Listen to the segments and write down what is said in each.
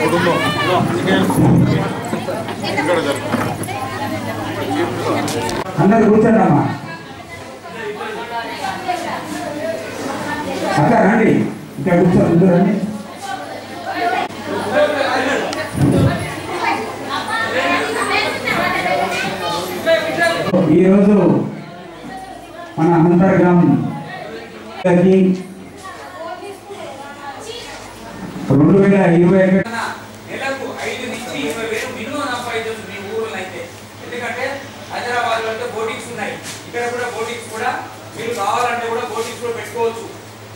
కుటుంబం అందరు కూర్చోండి అమ్మా అక్క రండి. ఇక్కడ కూర్చోండి రండి. ఈరోజు మన అంతర్గ్రామ్ గారికి రెండు వేల ఇరవై నెలకు ఐదు నుంచి ఇరవై వేలు మినిమం సంపాదించవచ్చు మీ ఊర్లో అయితే. ఎందుకంటే హైదరాబాద్లో అయితే బోటింగ్స్ ఉన్నాయి. ఇక్కడ కూడా బోటింగ్స్ కూడా మీరు కావాలంటే కూడా బోటింగ్స్ కూడా పెట్టుకోవచ్చు.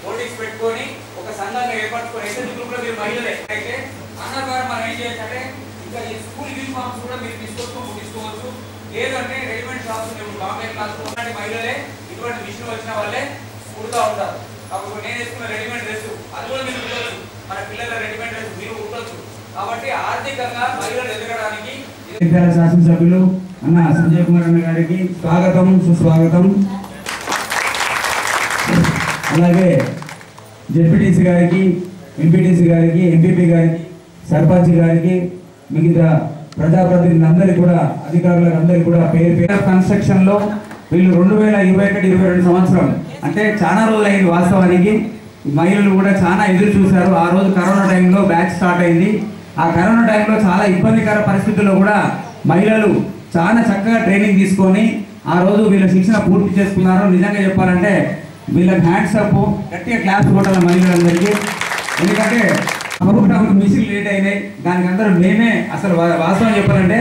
బోటింగ్స్ పెట్టుకొని ఒక సంఘంగా ఏర్పరచుకొని అయితే గ్రూప్లో మీరు మహిళలే. అయితే అన్న ద్వారా మనం ఏం చేయొచ్చంటే ఇంకా ఈ స్కూల్ యూనిఫామ్స్ కూడా మీరు తీసుకొచ్చుకో తీసుకోవచ్చు. లేదంటే రెడీమేడ్ షాప్స్ మేము బాంబే క్లాస్ ఉన్నటువంటి మహిళలే ఇటువంటి మిషన్ వచ్చిన వాళ్ళే కుడుతూ ఉంటారు. అప్పుడు నేను వేసుకున్న రెడీమేడ్ డ్రెస్ అది కూడా మీరు కుట్టవచ్చు మన పిల్లల రెడీమేడ్ డ్రెస్ మీరు ఉండొచ్చు. కాబట్టి ఆర్థికంగా మహిళలు ఎదగడానికి శాసనసభ్యులు అన్న సంజయ్ కుమార్ అన్న గారికి స్వాగతం సుస్వాగతం. అలాగే జెడ్పీటీసీ గారికి ఎంపీటీసీ గారికి ఎంపీపీ గారికి సర్పంచ్ గారికి మిగతా ప్రజాప్రతినిధులందరికీ కూడా అధికారులకు అందరికీ కూడా పేరు పేరు. కన్స్ట్రక్షన్లో వీళ్ళు రెండు వేల ఇరవై ఒకటి ఇరవై రెండు సంవత్సరం అంటే చాలా రోజులు అయింది వాస్తవానికి. మహిళలు కూడా చాలా ఎదురు చూశారు. ఆ రోజు కరోనా టైంలో బ్యాచ్ స్టార్ట్ అయింది. ఆ కరోనా టైంలో చాలా ఇబ్బందికర పరిస్థితుల్లో కూడా మహిళలు చాలా చక్కగా ట్రైనింగ్ తీసుకొని ఆ రోజు వీళ్ళ శిక్షణ పూర్తి చేసుకున్నారు. నిజంగా చెప్పాలంటే వీళ్ళకి హ్యాండ్స్ అప్ గట్టిగా క్లాస్ కొట్టాలి మహిళలందరికీ. ఎందుకంటే ప్రభుత్వం మిషన్ లేట్ అయినాయి. దానికి అందరూ మేమే అసలు వాస్తవం చెప్పాలంటే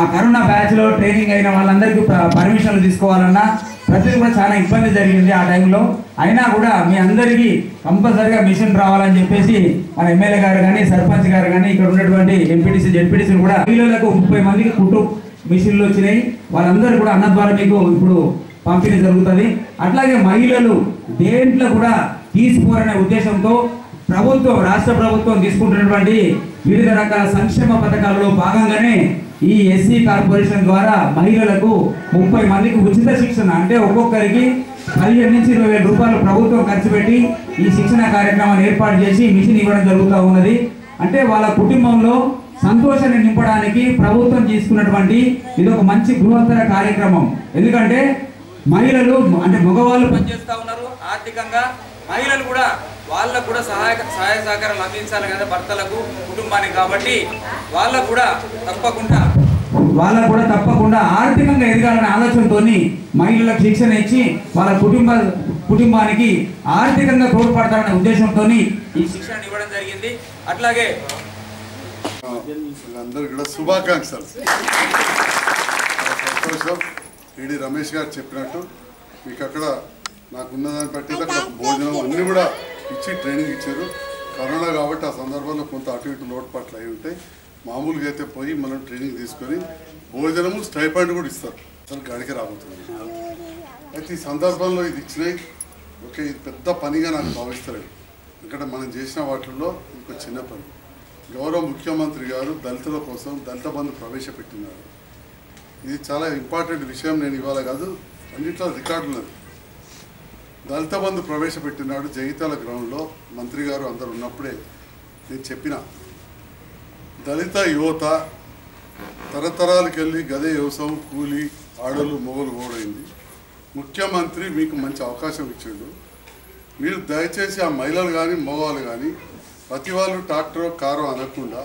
ఆ కరోనా బ్యాచ్లో ట్రైనింగ్ అయిన వాళ్ళందరికీ పర్మిషన్లు తీసుకోవాలన్నా ప్రతిదీ కూడా చాలా ఇబ్బంది జరిగింది ఆ టైంలో. అయినా కూడా మీ అందరికీ కంపల్సరిగా మిషన్ రావాలని చెప్పేసి మన ఎమ్మెల్యే గారు కానీ సర్పంచ్ గారు కానీ ఇక్కడ ఉన్నటువంటి ఎంపీటీసీ జెడ్పీటీసీ కూడా మహిళలకు ముప్పై మందికి కుటుంబ మిషన్లు వచ్చినాయి. వాళ్ళందరూ కూడా అన్న ద్వారా మీకు ఇప్పుడు పంపిణీ జరుగుతుంది. అట్లాగే మహిళలు దేంట్లో కూడా తీసుకోరనే ఉద్దేశంతో ప్రభుత్వం రాష్ట్ర ప్రభుత్వం తీసుకుంటున్నటువంటి వివిధ రకాల సంక్షేమ పథకాలలో భాగంగానే ఈ ఎస్సీ కార్పొరేషన్ ద్వారా మహిళలకు ముప్పై మందికి ఉచిత శిక్షణ అంటే ఒక్కొక్కరికి పదిహేను నుంచి ఇరవై వేల రూపాయలు ప్రభుత్వం ఖర్చు పెట్టి ఈ శిక్షణ కార్యక్రమాన్ని ఏర్పాటు చేసి మిషన్ ఇవ్వడం జరుగుతూ ఉన్నది. అంటే వాళ్ళ కుటుంబంలో సంతోషాన్ని నింపడానికి ప్రభుత్వం తీసుకున్నటువంటి ఇది ఒక మంచి బృహత్తర కార్యక్రమం. ఎందుకంటే మహిళలు అంటే మగవాళ్ళు పనిచేస్తూ ఉన్నారు ఆర్థికంగా. మహిళలు కూడా వాళ్ళకు కూడా సహాయ సహాయ సహకారాలు అందించాలి కదా భర్తలకు కుటుంబానికి. కాబట్టి వాళ్ళకు కూడా తప్పకుండా వాళ్ళకు కూడా తప్పకుండా ఆర్థికంగా ఎదగాలనే ఆలోచనతో మహిళలకు శిక్షణ ఇచ్చి వాళ్ళ కుటుంబ కుటుంబానికి ఆర్థికంగా తోడ్పడతారనే ఉద్దేశంతో ఈ శిక్షణ ఇవ్వడం జరిగింది. అట్లాగే అందరికి కూడా శుభాకాంక్షలు. చాలా సంతోషం. ఈడి రమేష్ గారు చెప్పినట్టు మీకు అక్కడ నాకున్న దాన్ని బట్టి అక్కడ భోజనం అన్నీ కూడా ఇచ్చి ట్రైనింగ్ ఇచ్చారు. కరోనా కాబట్టి ఆ సందర్భంలో కొంత అటు ఇటు లోటుపాట్లు అయి ఉంటాయి. మామూలుగా అయితే పోయి మనం ట్రైనింగ్ తీసుకొని భోజనము స్టైపాయింట్ కూడా ఇస్తారు. అసలు గడికి రాబోతుంది. అయితే ఈ సందర్భంలో ఇది ఇచ్చినాయి. ఓకే ఇది పెద్ద పనిగా నాకు భావిస్తారు ఎందుకంటే మనం చేసిన వాటిల్లో ఇంకో చిన్న పని. గౌరవ ముఖ్యమంత్రి గారు దళితుల కోసం దళిత బంధు ప్రవేశపెట్టినారు. ఇది చాలా ఇంపార్టెంట్ విషయం నేను ఇవాళ కాదు అన్నింటిలో రికార్డు ఉన్నది. దళిత బంధు ప్రవేశపెట్టినాడు జగితాల గ్రౌండ్లో మంత్రి గారు అందరు ఉన్నప్పుడే నేను చెప్పిన దళిత యువత తరతరాలకు వెళ్ళి గదే వ్యవసాయం కూలి ఆడలు మొగలు ఓడైంది. ముఖ్యమంత్రి మీకు మంచి అవకాశం ఇచ్చాడు. మీరు దయచేసి ఆ మహిళలు కానీ మగవాళ్ళు కానీ ప్రతి వాళ్ళు ట్రాక్టర్ కారు అనకుండా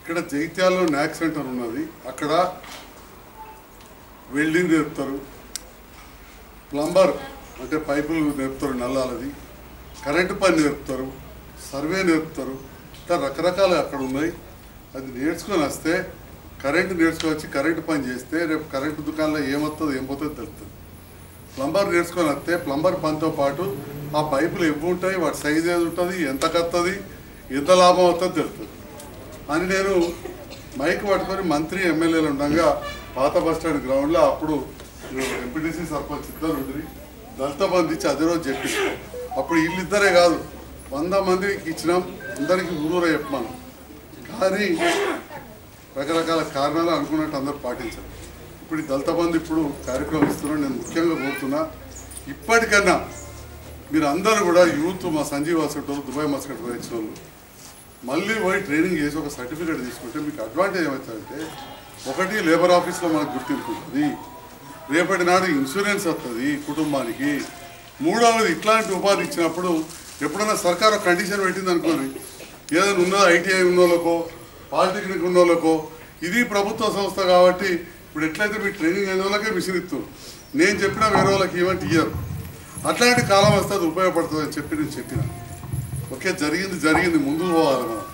ఇక్కడ జైత్యాల్లో న్యాక్ సెంటర్ ఉన్నది. అక్కడ వెల్డింగ్ నేర్పుతారు. ప్లంబర్ అంటే పైపులు నేర్పుతారు నల్లాలది. కరెంటు పని నేర్పుతారు. సర్వే నేర్పుతారు. ఇంకా రకరకాలు అక్కడ ఉన్నాయి. అది నేర్చుకొని వస్తే కరెంటు నేర్చుకొని వచ్చి కరెంటు పని చేస్తే రేపు కరెంటు దుకాణంలో ఏమవుతుందో ఏం పోతుందో తెలుస్తుంది. ప్లంబర్ నేర్చుకొని వస్తే ప్లంబర్ పనితో పాటు ఆ పైపులు ఎవ్వు ఉంటాయి వాటి సైజ్ ఏది ఉంటుంది ఎంత కత్తది ఎంత లాభం అవుతుందో తెలుస్తుంది. అని నేను మైక్ పట్టుకొని మంత్రి ఎమ్మెల్యేలు ఉండగా పాత బస్ స్టాండ్ గ్రౌండ్లో అప్పుడు ఎంపీటీసీ సర్పంచ్ ఇద్దరు ఉండ్రి దళిత బంధు ఇచ్చి అదే రోజు చెప్పి అప్పుడు వీళ్ళిద్దరే కాదు వంద మందికి ఇచ్చినాం అందరికీ ఊరూరే చెప్పమన్నాం కానీ రకరకాల కారణాలు అనుకున్నట్టు అందరూ పాటించారు. ఇప్పుడు దళిత బంధు ఇప్పుడు కార్యక్రమం ఇస్తున్నాం నేను ముఖ్యంగా కోరుతున్నా ఇప్పటికన్నా మీరు అందరూ కూడా యూత్ మా సంజీవ్ హాస్పిటల్ దుబాయ్ హాస్పిటల్ వచ్చిన వాళ్ళు మళ్ళీ పోయి ట్రైనింగ్ చేసి ఒక సర్టిఫికేట్ తీసుకుంటే మీకు అడ్వాంటేజ్ ఏమవుతుందంటే ఒకటి లేబర్ ఆఫీస్లో మనకు గుర్తింపు ఉంటుంది రేపటి నాడు ఇన్సూరెన్స్ వస్తుంది కుటుంబానికి మూడవది ఇట్లాంటి ఉపాధి ఇచ్చినప్పుడు ఎప్పుడైనా సర్కారు కండిషన్ పెట్టింది అనుకోని ఏదైనా ఉన్న ఐటీఐ ఉన్నోళ్ళకో పాలిటెక్నిక్ ఉన్నోళ్ళకో? ఇది ప్రభుత్వ సంస్థ కాబట్టి ఇప్పుడు ఎట్లయితే మీ ట్రైనింగ్ అయిన వాళ్ళకే మిషన్ ఇస్తారు నేను చెప్పిన వేరే వాళ్ళకి ఇవ్వండి ఇయ్యరు. అట్లాంటి కాలం వస్తే అది ఉపయోగపడుతుంది అని చెప్పి నేను చెప్పిన. ఓకే జరిగింది జరిగింది. ముందుకు పోవాలి మనం.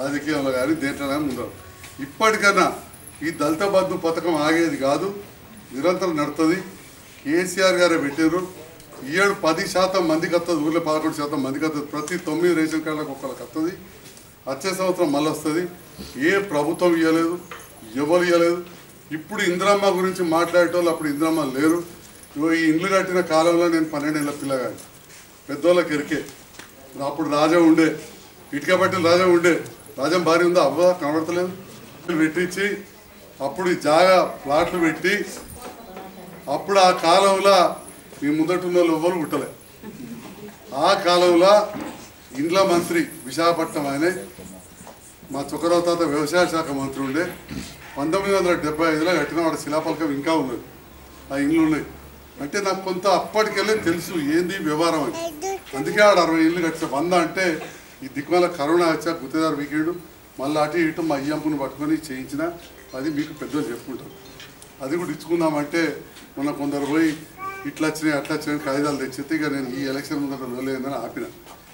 రాజకీయంలో కానీ దేంట్లోనే ముందు ఇప్పటికన్నా ఈ దళిత బంధు పథకం ఆగేది కాదు. నిరంతరం నడుతుంది. కేసీఆర్ గారే పెట్టారు ఏడు పది శాతం మందికి వస్తుంది ఊళ్ళో పదకొండు శాతం మందికి వస్తుంది ప్రతి తొమ్మిది రేషన్ కార్డులకు ఒకరికి వస్తుంది వచ్చే సంవత్సరం మళ్ళీ వస్తుంది. ఏ ప్రభుత్వం ఇవ్వలేదు ఎవరు ఇవ్వలేదు ఇప్పుడు ఇందిరమ్మ గురించి మాట్లాడేటోళ్ళు అప్పుడు ఇందిరమ్మ లేరు. ఇగో ఈ ఇండ్లు కట్టిన కాలంలో నేను పన్నెండేళ్ళ పిల్లగా పెద్దోళ్ళకి ఎరికే. అప్పుడు రాజా ఉండే. ఇటుక పట్టిన రాజా ఉండే. రాజం భారీ ఉందా? అవ్వ కనబడతలేదు. పెట్టించి అప్పుడు ఈ జాగా ప్లాట్లు పెట్టి అప్పుడు ఆ కాలంలో మీ ముందట ఉన్న వాళ్ళు ఎవ్వరు పుట్టలే. ఆ కాలంలో ఇండ్ల మంత్రి విశాఖపట్నం ఆయనే మా చుక్కరావు తాత వ్యవసాయ శాఖ మంత్రి ఉండే పంతొమ్మిది వందల డెబ్బై ఐదులో కట్టిన వాడు శిలాపలకం ఇంకా ఉన్నది. ఆ ఇండ్లు ఉన్నాయి. అంటే నాకు కొంత అప్పటికెళ్ళే తెలుసు ఏంది వ్యవహారం అని. అందుకే ఆడ అరవై ఇల్లు కట్టిన వంద అంటే ఈ దిక్కుమాల కరోనా వచ్చా గుత్తేదారు వీకేడు మళ్ళీ అటు ఇటు మా అయ్యమ్మను పట్టుకొని చేయించిన అది మీకు పెద్దలు చెప్పుకుంటారు. అది కూడా ఇచ్చుకుందామంటే మొన్న కొందరు పోయి ఇట్లా వచ్చినాయి అట్లా వచ్చినాయి కాగితాలు తెచ్చితే ఇక నేను ఈ ఎలక్షన్ ముందర వెళ్ళలేదని ఆపిన.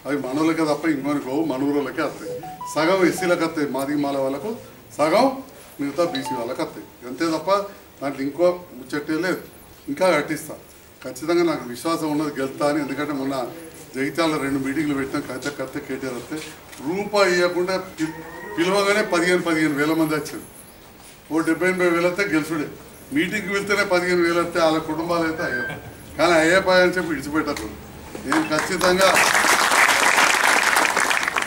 అవి మనోళ్ళకే తప్ప ఇంకోనికి పోవు మన వస్తాయి. సగం ఎస్సీలకు వస్తాయి మాది మాల వాళ్ళకు. సగం మిగతా బీసీ వాళ్ళకి వస్తాయి. అంతే తప్ప దాంట్లో ఇంకో ముచ్చట్టే లేదు. ఇంకా కట్టిస్తా. ఖచ్చితంగా నాకు విశ్వాసం ఉన్నది గెలుతా అని. ఎందుకంటే మొన్న జగిత్యాల రెండు మీటింగ్లు పెట్టినా కథ కథ కేటీఆర్ వస్తే రూపాయి ఇవ్వకుండా పిలవగానే పదిహేను పదిహేను వేల మంది వచ్చారు ఓ డెబ్బై ఎనభై వేలు వస్తే గెలుచుడే మీటింగ్కి వెళ్తేనే పదిహేను వేలు వస్తే వాళ్ళ కుటుంబాలు అయితే అయ్యాయి కానీ అయ్యేపాయ అని చెప్పి విడిచిపెట్టరు నేను ఖచ్చితంగా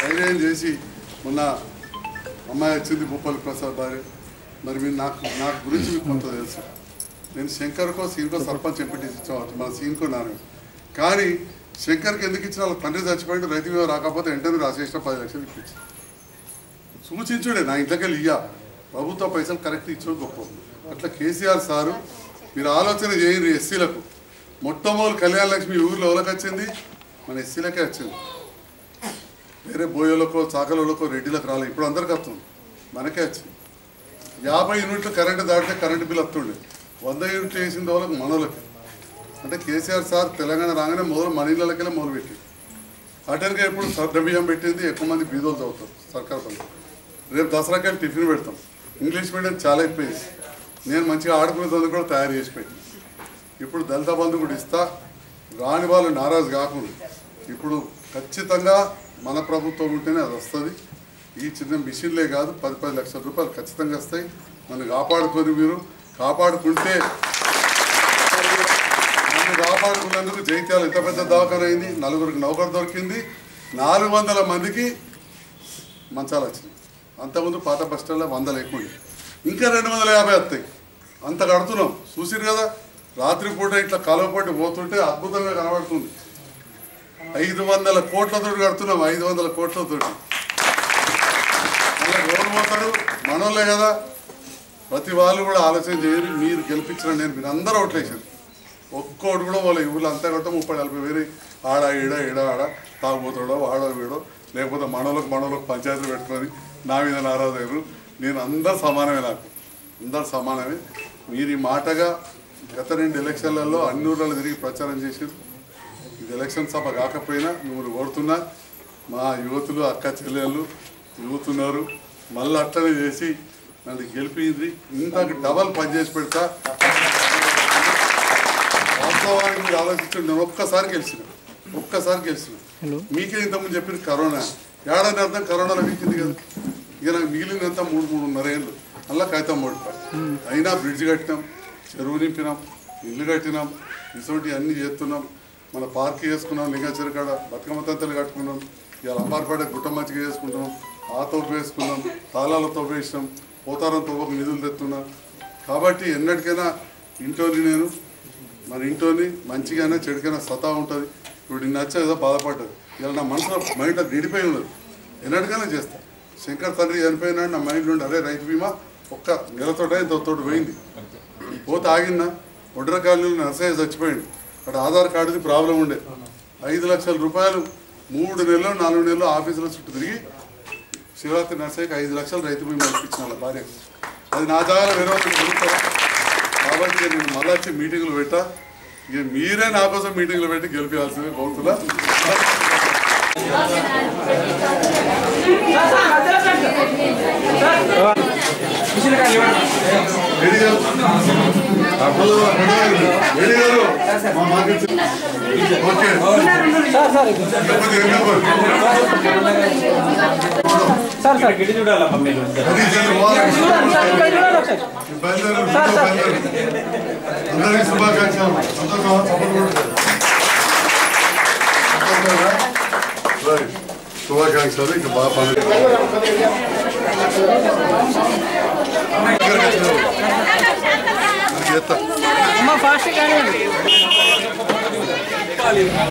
ధైర్యం చేసి మొన్న అమ్మాయి వచ్చింది భూపాలి ప్రసాద్ భార్య. మరి మీరు నాకు నాకు గురించి మీకు కొంత తెలుసు. నేను శంకర్కో సీన్కో సర్పంచ్ ఎంపీటీసీ ఇచ్చావచ్చు మన సీన్కో నాన్న కానీ శంకర్కి ఎందుకు ఇచ్చిన? వాళ్ళ తండ్రి చచ్చిపోయింది రైతు మీద రాకపోతే వెంటనే రాసేసిన పది లక్షలు ఇప్పించి. సూచించుడే నా ఇంట్లోకి ఇయ్యా. ప్రభుత్వ పైసలు కరెక్ట్ ఇచ్చు గొప్ప. అట్లా కేసీఆర్ సారు మీరు ఆలోచన చేయండి ఎస్సీలకు. మొట్టమొదటి కళ్యాణ లక్ష్మి ఊర్లో ఎవరికి వచ్చింది? మన ఎస్సీలకే వచ్చింది. వేరే బోయోలకో చాకలోళ్ళకో రెడ్డిలకు రాలేదు ఇప్పుడు అందరికి వస్తుంది. మనకే వచ్చింది. యాభై యూనిట్లు కరెంటు దాటితే కరెంటు బిల్ వస్తుండే. వంద యూనిట్లు వేసిన వాళ్ళకి మనోళ్ళకి. అంటే కేసీఆర్ సార్ తెలంగాణ రాగానే మొదలు మన ఇళ్ళకెళ్ళి మొదలుపెట్టి అటెన్గా ఎప్పుడు సర్ద పెట్టింది ఎక్కువ మంది బీదోలు చదువుతారు సర్కార్ పనులు. రేపు దసరాకి టిఫిన్ పెడతాం. ఇంగ్లీష్ మీడియం చాలా అయిపోయింది నేను మంచిగా ఆడుకునేందుకు కూడా తయారు చేసి పెట్టి ఇప్పుడు దళిత బంధు కూడా ఇస్తా రాని వాళ్ళు నారాజు కాకుండా ఇప్పుడు ఖచ్చితంగా మన ప్రభుత్వం ఉంటేనే అది వస్తుంది. ఈ చిన్న మిషన్లే కాదు పది పది లక్షల రూపాయలు ఖచ్చితంగా వస్తాయి. మనం కాపాడుకొని మీరు. కాపాడుకుంటే నన్ను కాపాడుకున్నందుకు జైత్యాలు ఎంత పెద్ద దవాఖాన అయింది నలుగురికి నౌకరు దొరికింది. నాలుగు వందల మందికి మంచాలు వచ్చినాయి. అంతకుముందు పాత బస్ స్టాండ్లో వందలు లేకుండా ఇంకా రెండు వందల యాభై వస్తాయి. అంత కడుతున్నాం. చూసిరు కదా? రాత్రిపూట ఇట్లా కాలువపాటి పోతుంటే అద్భుతంగా కనబడుతుంది. ఐదు వందల కోట్లతో కడుతున్నాం. ఐదు వందల కోట్లతో మళ్ళీ ఎవరు పోతాడు మనోళ్ళే కదా. ప్రతి వాళ్ళు కూడా ఆలోచన చేయరు. మీరు గెలిపించిన నేను మీరు అందరూ ఓట్లేసారు ఒక్కోటి కూడా వాళ్ళ ఊళ్ళో అంతా కట్ట ముప్పై నలభై వేలు ఆడ ఈడ ఈడ ఆడ. తాగుపోతాడో వాడో వీడో. లేకపోతే మనోళ్ళకి మనోళ్ళకి పంచాయతీలు పెట్టుకొని నా మీద నారాజయ్యారు నేను అందరు సమానమే నాకు. అందరు సమానమే. మీరు ఈ మాటగా గత రెండు ఎలక్షన్లలో అన్ని ఊర్లలో తిరిగి ప్రచారం చేసారు ఇది ఎలక్షన్ సభ కాకపోయినా మిమ్మల్ని కోరుతున్నా. మా యువతులు అక్క చెల్లెళ్ళు యూత్ ఉన్నారు మళ్ళీ అట్లనే చేసి నన్ను గెలిపింది ఇంతకు డబల్ పని చేసి పెడతా. వాస్తవానికి మీరు ఆలోచించండి. నేను ఒక్కసారి గెలిచిన. ఒక్కసారి గెలిచిన. మీకే ఇంతకుముందు చెప్పిన కరోనా. ఏడాది అర్థం కరోనాలో వీకింది కదా. ఇక నాకు మిగిలినంత మూడు మూడున్నర ఏళ్ళు. అలా కాగితం పడిపోయి అయినా బ్రిడ్జ్ కట్టినాం చెరువు నింపినాం ఇల్లు కట్టినాం ఇటువంటి అన్ని చేస్తున్నాం. మన పార్క్ చేసుకున్నాం లింగాచెరు కాడ బతుకమ్మ తంతలు కట్టుకున్నాం. ఇవాళ అంబార్పేట గుట్ట మంచిగా చేసుకుంటున్నాం. ఆ తోపు వేసుకున్నాం తాళాలతో వేసినాం పోతారం తోపకు నిధులు తెస్తున్నాం కాబట్టి ఎన్నటికైనా ఇంట్లోని నేను మన ఇంట్లోని మంచిగానే చెడుకైనా సతా ఉంటుంది. ఇప్పుడు నిన్న ఏదో బాధపడ్డది. ఇలా నా మనసులో మైండ్ నిడిపోయి ఉన్నది. ఎన్నటికైనా చేస్తాను శంకర్ తండ్రి చనిపోయినాడు నా మైండ్ నుండి అరే రైతు బీమా ఒక్క నెలతోటే తోటి పోయింది. పోతే ఆగిన ఒడ్రకాలు నరసయ్య చచ్చిపోయింది. అక్కడ ఆధార్ కార్డుది ప్రాబ్లం ఉండే. ఐదు లక్షల రూపాయలు మూడు నెలలు నాలుగు నెలలు ఆఫీసులో చుట్టూ తిరిగి శివరాత్రి నరసయ్యకి ఐదు లక్షలు రైతు బీమా ఇప్పించిన భార్య. అది నా జాగాలో వేరే కాబట్టి నేను మళ్ళీ వచ్చి మీటింగ్లు పెట్టా. ఇక మీరే నా కోసం మీటింగ్లు పెట్టి గెలిపించాల్సిందే కోరుతున్నా. సార్ సార్ గిడి చూడాలమ్మా మీరు రెడీ చేయండి, పోవాలి. బయలుదేరు, ఇంట్లో బయలుదేరు. అందరికీ శుభాకాంక్షలు సంతోషమా? చప్పట్లు కొట్టండి. సంతోషమా? రైట్. శుభాకాంక్షలు ఇంకా బాగా పని అమ్మ ఫాస్ట్ కానీ